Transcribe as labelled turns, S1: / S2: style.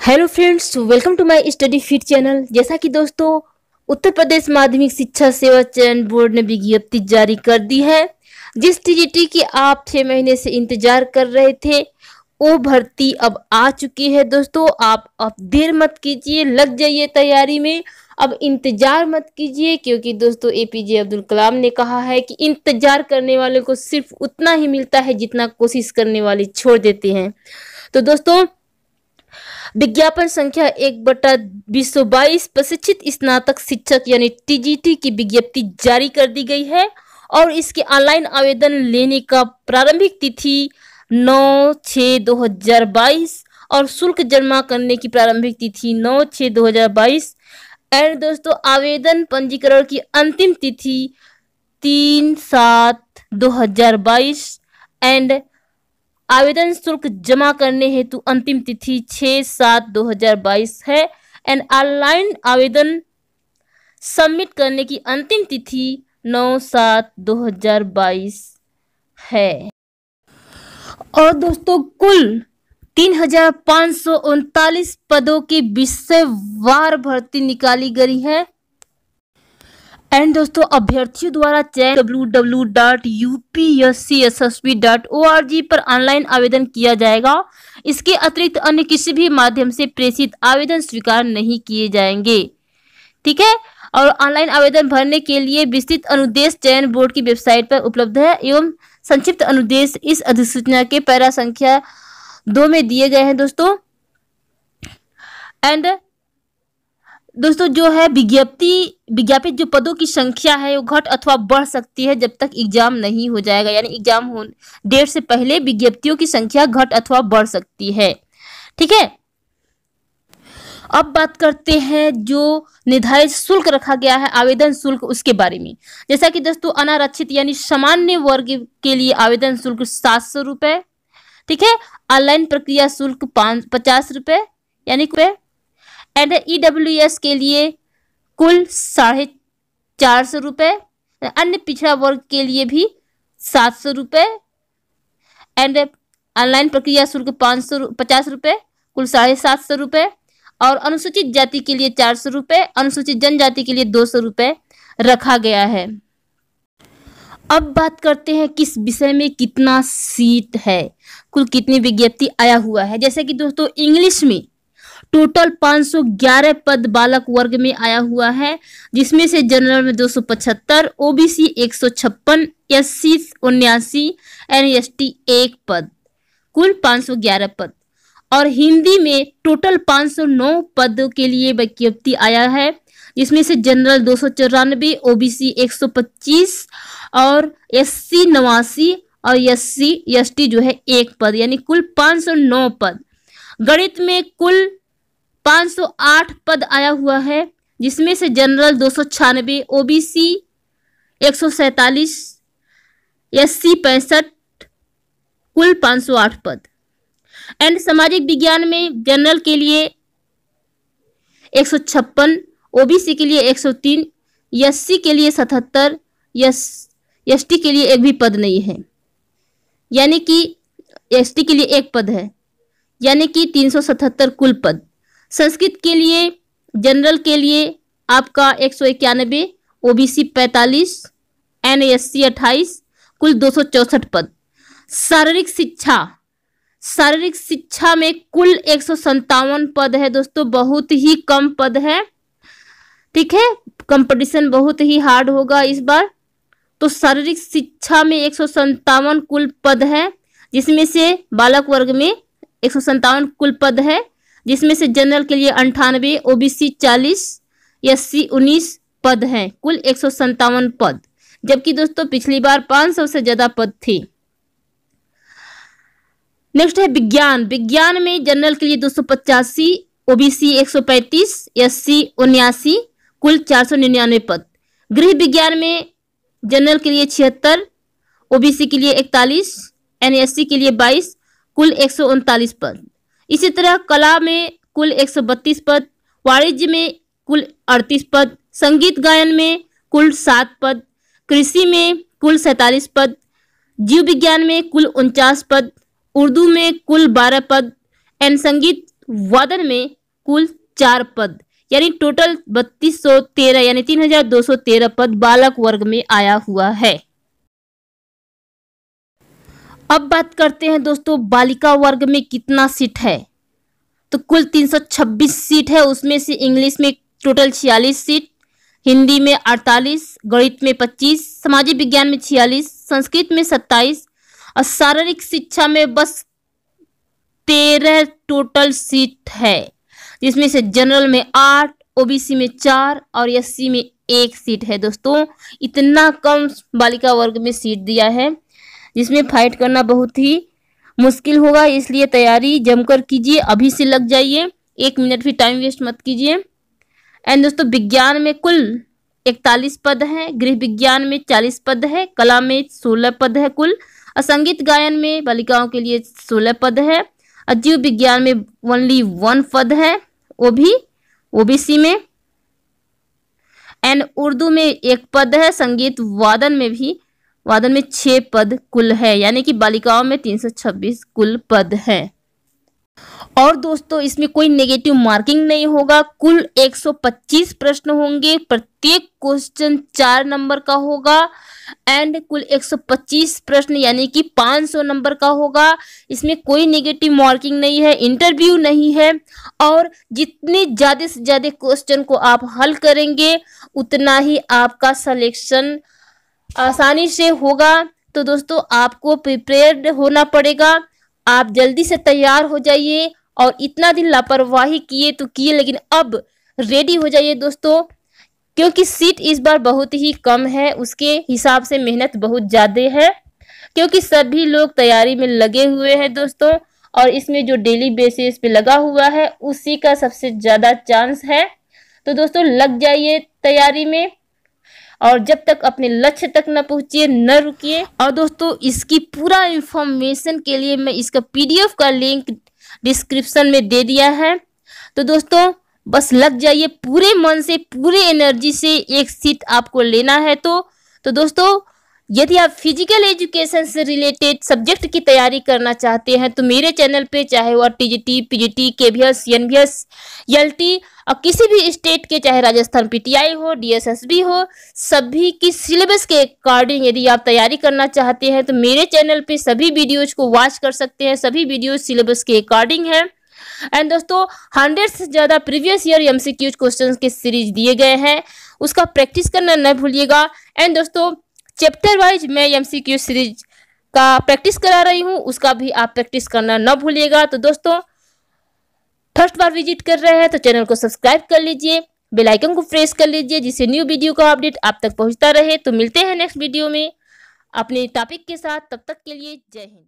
S1: Hello friends welcome to my study fit channel जैसा कि दोस्तों, उत्तर प्रदेश माध्यमिक शिक्षा सेवा चयन बोर्ड ने विज्ञप्ति जारी कर दी है। जिस टीजीटी की आप छः महीने से इंतज़ार कर रहे थे, वो भर्ती अब आ चुकी है दोस्तों। आप अब देर मत कीजिए, लग जाइए तैयारी में। अब इंतज़ार मत कीजिए, क्योंकि दोस्तों एपीजे अब्दुल कलाम ने कहा है कि इंतज़ार करने वाले को सिर्फ़ उतना ही मिलता है जितना कोशिश करने वाले छोड़ देते हैं। तो दोस्तों विज्ञापन संख्या एक बटा बीस सौ बाईस प्रशिक्षित स्नातक शिक्षक यानी टीजीटी की विज्ञप्ति जारी कर दी गई है और इसके ऑनलाइन आवेदन लेने का प्रारंभिक तिथि नौ छ दो हज़ार बाईस और शुल्क जमा करने की प्रारंभिक तिथि नौ छ दो हज़ार बाईस। एंड दोस्तों, आवेदन पंजीकरण की अंतिम तिथि तीन सात दो हज़ार बाईस। एंड आवेदन शुल्क जमा करने हेतु अंतिम तिथि छः सात दो हज़ार बाईस है। एंड ऑनलाइन आवेदन सबमिट करने की अंतिम तिथि नौ सात दो हज़ार बाईस है। और दोस्तों, कुल तीन हज़ार पाँच सौ उनतालीस पदों की विषयवार भर्ती निकाली गई है। एंड दोस्तों, अभ्यर्थियों द्वारा चयन W W dot U P dot O पर ऑनलाइन आवेदन किया जाएगा। इसके अतिरिक्त अन्य किसी भी माध्यम से प्रेषित आवेदन स्वीकार नहीं किए जाएँगे। ठीक है? और ऑनलाइन आवेदन भरने के लिए विस्तृत अनुदेश चयन बोर्ड की वेबसाइट पर उपलब्ध है एवं संक्षिप्त अनुदेश इस अधिसूचना के पैरा संख्या दो में दिए गए हैं दोस्तों। एंड दोस्तों, जो है विज्ञप्ति, विज्ञापित जो पदों की संख्या है, वो घट अथवा बढ़ सकती है जब तक एग्ज़ाम नहीं हो जाएगा। यानी एग्ज़ाम हो डेट से पहले विज्ञप्तियों की संख्या घट अथवा बढ़ सकती है। ठीक है? अब बात करते हैं जो निर्धारित शुल्क रखा गया है, आवेदन शुल्क उसके बारे में। जैसा कि दोस्तों, अनारक्षित यानी सामान्य वर्ग के लिए आवेदन शुल्क सात सौ ठीक है? ऑनलाइन प्रक्रिया शुल्क पाँच, पचास रुपये यानी एंड ई डब्ल्यू एस के लिए कुल साढ़े चार सौ रुपये अन्य पिछड़ा वर्ग के लिए भी सात सौ रुपये एंड ऑनलाइन प्रक्रिया शुल्क पाँच सौ पचास रुपये कुल साढ़े सात सौ रुपये और अनुसूचित जाति के लिए चार सौ रुपये अनुसूचित जनजाति के लिए दो सौ रुपये रखा गया है। अब बात करते हैं किस विषय में कितना सीट है, कुल कितनी विज्ञप्ति आया हुआ है। जैसे कि दोस्तों, इंग्लिश में टोटल 511 पद बालक वर्ग में आया हुआ है जिसमें से जनरल में 275, ओबीसी एक सौ छप्पन एस सी उन्यासी एन एस टी एक पद। कुल 511 पद। और हिंदी में टोटल 509 पदों के लिए विज्ञप्ति आया है जिसमें से जनरल दो सौ चौरानबे ओबीसी एक सौ पच्चीस और एस सी नवासी और एस सी एस टी जो है एक पद यानी कुल 509 पद। गणित में कुल 508 पद आया हुआ है, जिसमें से जनरल दो सौ छियानबे ओ बी सी एक सौ सैतालीस एस सी पैंसठ, कुल 508 पद। एंड सामाजिक विज्ञान में जनरल के लिए एक सौ छप्पन ओबीसी के लिए एक सौ तीन सी के लिए सतहत्तर एस टी के लिए एक भी पद नहीं है। यानी कि एस टी के लिए एक पद है। यानी कि तीन सौ सतहत्तर कुल पद। संस्कृत के लिए जनरल के लिए आपका एक सौ इक्यानबे ओ बी सी पैंतालीस एन एस सी अट्ठाईस, कुल दो सौ चौसठ पद। शारीरिक शिक्षा। शारीरिक शिक्षा में कुल एक सौ संतावन पद है दोस्तों, बहुत ही कम पद है। ठीक है? कंपटीशन बहुत ही हार्ड होगा इस बार। तो शारीरिक शिक्षा में एक कुल पद है, जिसमें से बालक वर्ग में एक कुल पद है। जिसमें से जनरल के लिए अंठानवे ओबीसी चालीस एस सी उन्नीस पद हैं। कुल एक सौ संतावन पद। जबकि दोस्तों, पिछली बार पाँच सौ से ज़्यादा पद थे। नेक्स्ट है विज्ञान। विज्ञान में जनरल के लिए दो सौ पचासी ओबीसी एक सौ पैंतीस एस सी उन्यासी, कुल चार सौ निन्यानवे पद। गृह विज्ञान में जनरल के लिए छिहत्तर ओबीसी के लिए इकतालीस एनएससी के लिए बाईस, कुल एक सौ उनतालीस पद। इसी तरह कला में कुल 132 पद, वाणिज्य में कुल 38 पद, संगीत गायन में कुल सात पद, कृषि में कुल सैतालीस पद, जीव विज्ञान में कुल उनचास पद, उर्दू में कुल बारह पद, एंड संगीत वादन में कुल चार पद। यानी टोटल बत्तीस सौ तेरह, यानी तीन हज़ार दो सौ तेरह पद बालक वर्ग में आया हुआ है। अब बात करते हैं दोस्तों, बालिका वर्ग में कितना सीट है? तो कुल 326 सीट है, उसमें से इंग्लिश में टोटल 46 सीट, हिंदी में 48 गणित में 25 सामाजिक विज्ञान में 46 संस्कृत में 27 और शारीरिक शिक्षा में बस तेरह टोटल सीट है, जिसमें से जनरल में आठ ओबीसी में चार और एससी में एक सीट है। दोस्तों, इतना कम बालिका वर्ग में सीट दिया है। जिसमें फाइट करना बहुत ही मुश्किल होगा, इसलिए तैयारी जमकर कीजिए, अभी से लग जाइए, एक मिनट भी टाइम वेस्ट मत कीजिए। एंड दोस्तों, विज्ञान में कुल इकतालीस पद हैं, गृह विज्ञान में चालीस पद है, कला में सोलह पद है कुल असंगीत गायन में बालिकाओं के लिए सोलह पद है अजीव विज्ञान में ओनली वन पद है, वो भी ओबीसी में। एंड उर्दू में एक पद है, संगीत वादन में भी वादन में छह पद कुल है, यानी कि बालिकाओं में तीन सौ छब्बीस कुल पद है। और दोस्तों, इसमें कोई नेगेटिव मार्किंग नहीं होगा। कुल 125 प्रश्न होंगे। प्रत्येक क्वेश्चन चार नंबर का होगा। एंड कुल 125 प्रश्न, यानी कि 500 नंबर का होगा। इसमें कोई नेगेटिव मार्किंग नहीं है इंटरव्यू नहीं है। और जितने ज़्यादा से ज़्यादा क्वेश्चन को आप हल करेंगे, उतना ही आपका सलेक्शन आसानी से होगा। तो दोस्तों, आपको प्रिपेयर्ड होना पड़ेगा। आप जल्दी से तैयार हो जाइए और इतना दिन लापरवाही किए तो किए, लेकिन अब रेडी हो जाइए दोस्तों, क्योंकि सीट इस बार बहुत ही कम है। उसके हिसाब से मेहनत बहुत ज़्यादा है, क्योंकि सभी लोग तैयारी में लगे हुए हैं दोस्तों, और इसमें जो डेली बेसिस पे लगा हुआ है, उसी का सबसे ज़्यादा चांस है। तो दोस्तों, लग जाइए तैयारी में। और जब तक अपने लक्ष्य तक न पहुंचिए न रुकिए। और दोस्तों, इसकी पूरा इन्फॉर्मेशन के लिए मैं इसका पीडीएफ का लिंक डिस्क्रिप्शन में दे दिया है। तो दोस्तों, बस लग जाइए पूरे मन से, पूरे एनर्जी से एक सीट आपको लेना है तो। तो दोस्तों यदि आप फ़िज़िकल एजुकेशन से रिलेटेड सब्जेक्ट की तैयारी करना चाहते हैं तो मेरे चैनल पे, चाहे वह TGT PGT KVS NVS LT और किसी भी स्टेट के, चाहे राजस्थान पीटीआई हो डीएसएसबी हो, सभी की सिलेबस के अकॉर्डिंग यदि आप तैयारी करना चाहते हैं तो मेरे चैनल पे सभी वीडियोज़ को वॉच कर सकते हैं। सभी वीडियो सिलेबस के अकॉर्डिंग है। एंड दोस्तों हंड्रेड से ज़्यादा प्रीवियस ईयर एमसीक्यूज क्वेश्चंस के सीरीज़ दिए गए हैं। उसका प्रैक्टिस करना न भूलिएगा। एंड दोस्तों चैप्टर वाइज मैं एमसीक्यू सीरीज़ का प्रैक्टिस करा रही हूँ। उसका भी आप प्रैक्टिस करना न भूलिएगा। तो दोस्तों फ़र्स्ट बार विज़िट कर रहे हैं तो चैनल को सब्सक्राइब कर लीजिए। बेल आइकन को प्रेस कर लीजिए, जिससे न्यू वीडियो का अपडेट आप तक पहुँचता रहे। तो मिलते हैं नेक्स्ट वीडियो में अपने टॉपिक के साथ। तब तक के लिए जय हिंद।